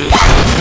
Ah!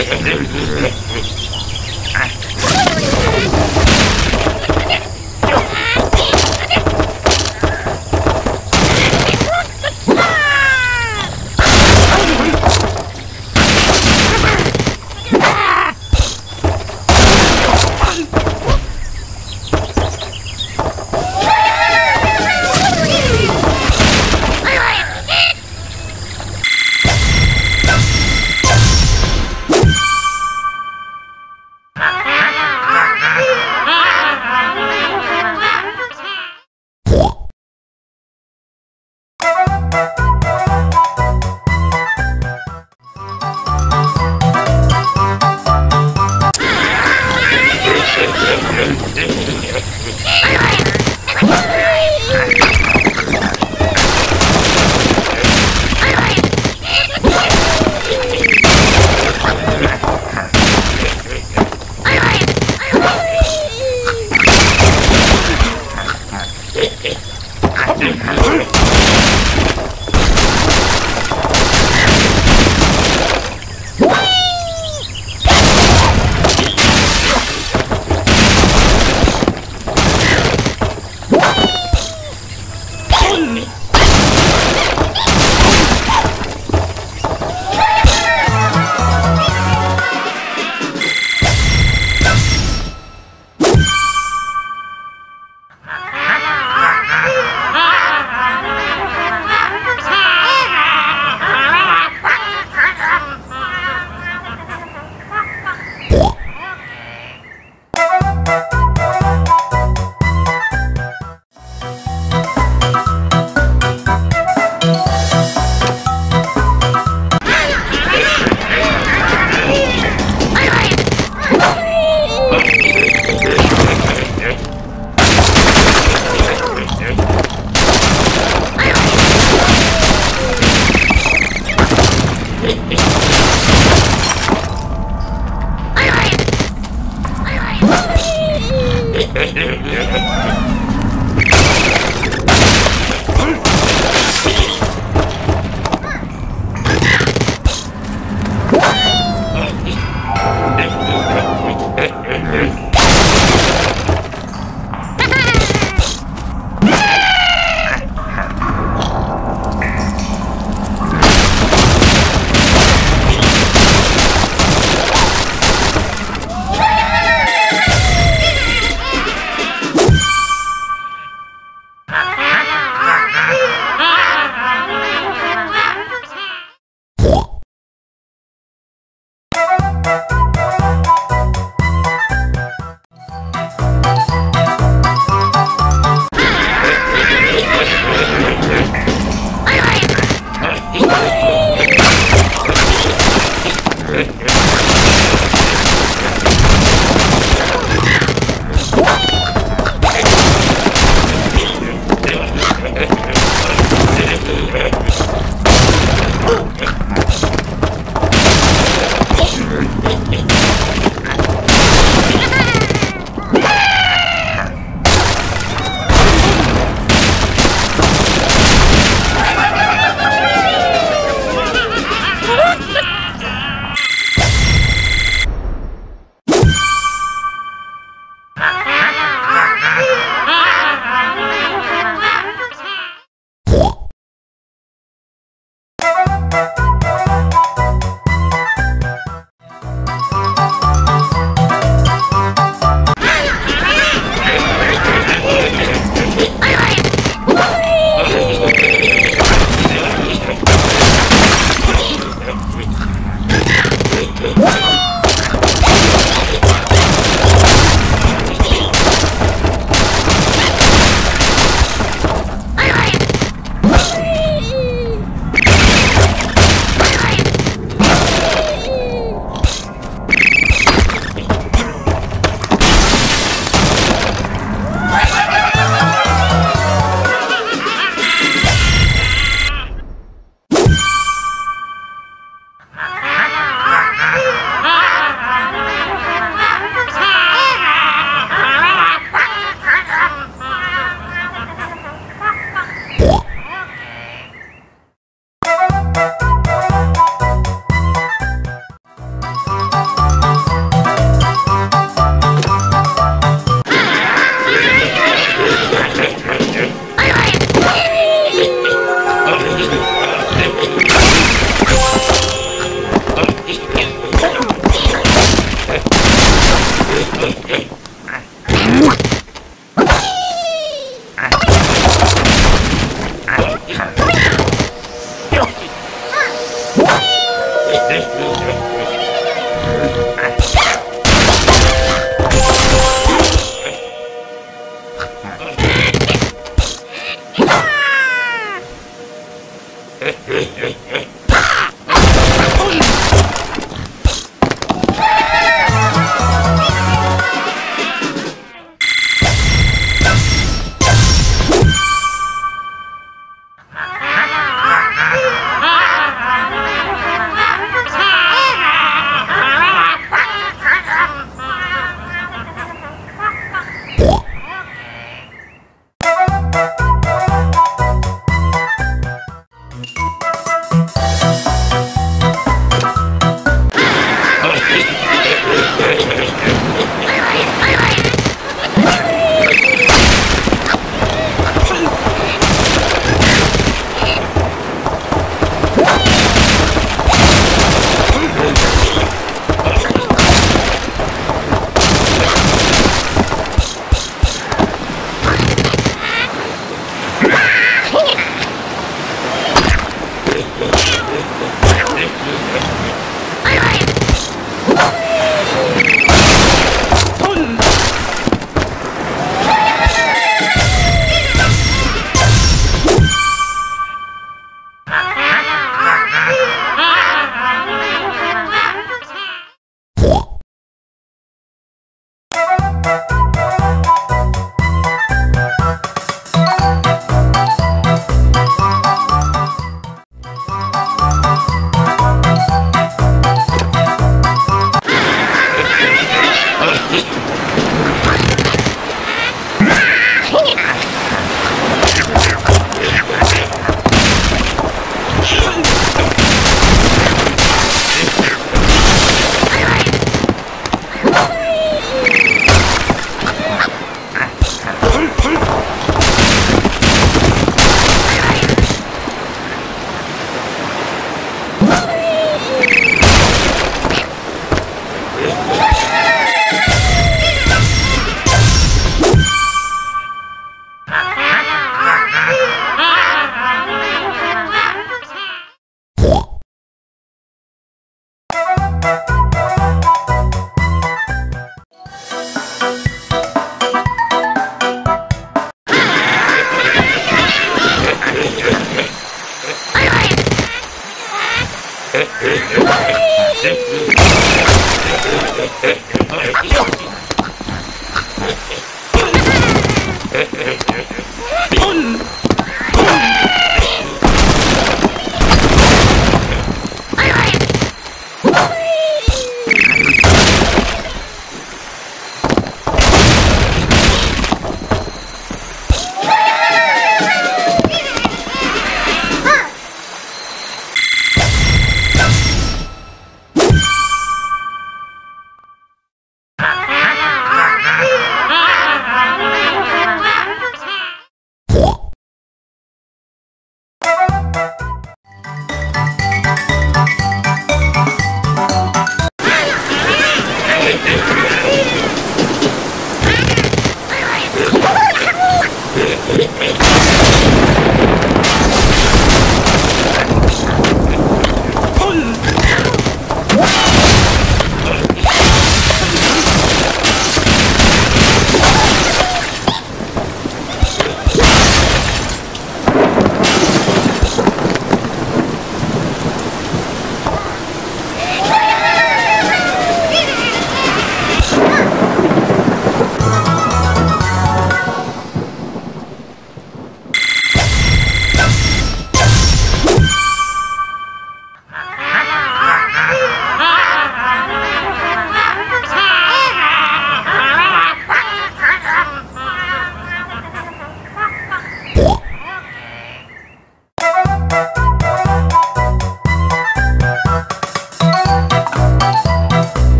Yeah. Bye.